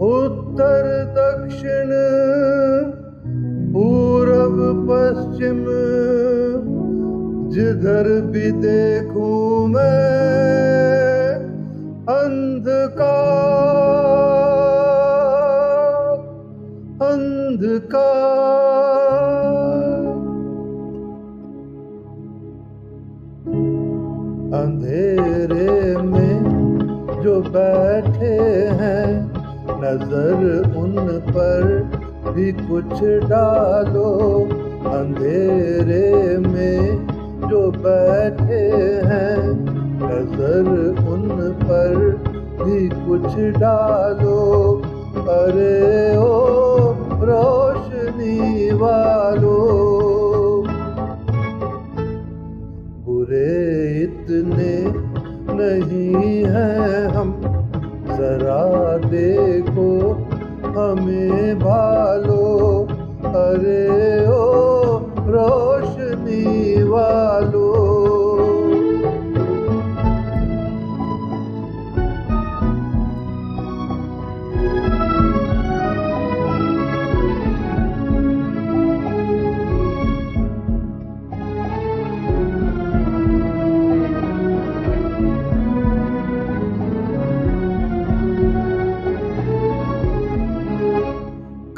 उत्तर दक्षिण, पूरब पश्चिम, जिधर भी देखूँ मैं अंधकार अंधकार। अंधेरे में जो बैठे हैं नजर उन पर भी कुछ डालो। अंधेरे में जो बैठे हैं नजर उन पर भी कुछ डालो। अरे ओ रोशनी जरा देखो हमें भालो अरे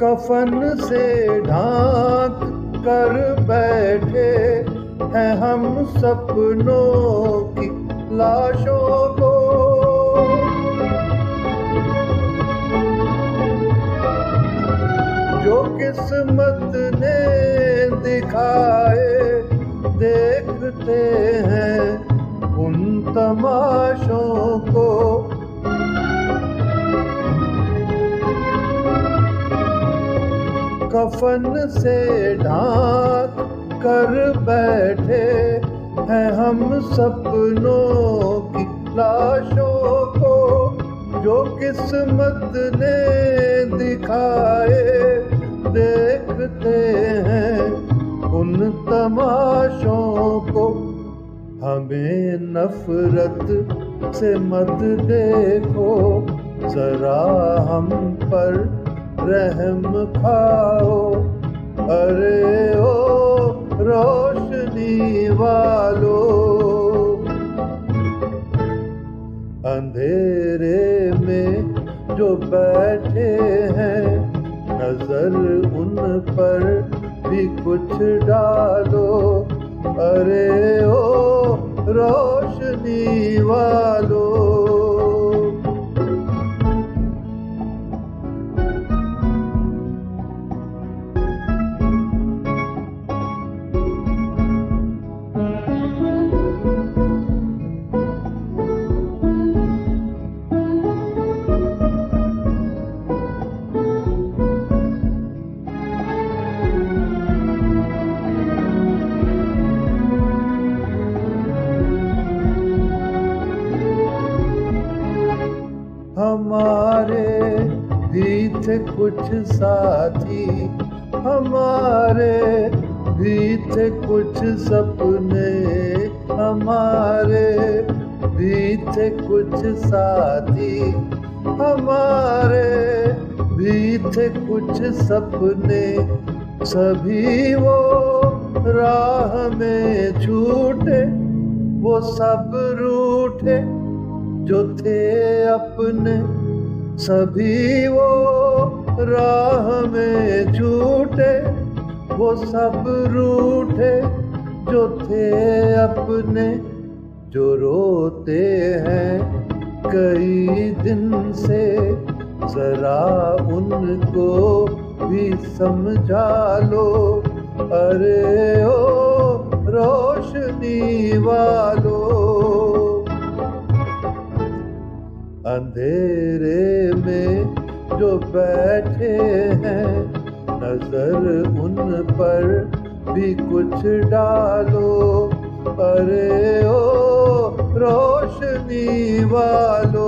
कफन से ढांक कर बैठे हैं हम सपनों की लाशों को। जो किस्मत ने दिखाए देखते हैं उन तमाशों को कफन से ढाक कर बैठे हैं हम सपनों की लाशों को, जो किस्मत ने दिखाए। देखते हैं उन तमाशों को। हमें नफरत से मत देखो, जरा हम पर रहम खाओ, अरे ओ रोशनी वालो। अंधेरे में जो बैठे हैं, नज़र उन पर भी कुछ डालो। अरे ओ रोशनी वालो। हमारे भी थे कुछ साथी, हमारे भी थे कुछ सपने, हमारे भी थे कुछ साथी, हमारे भी थे कुछ सपने, सभी वो राह में छूटे, वो सब रूठे जो थे अपने। सभी वो राह में झूठे वो सब रूठे जो थे अपने, जो रोते हैं कई दिन से। जरा उनको भी समझा लो, अरे ओ रोशनी वालो। अंधेरे में जो बैठे हैं, नज़र उन पर भी कुछ डालो। अरे ओ रोशनी वालो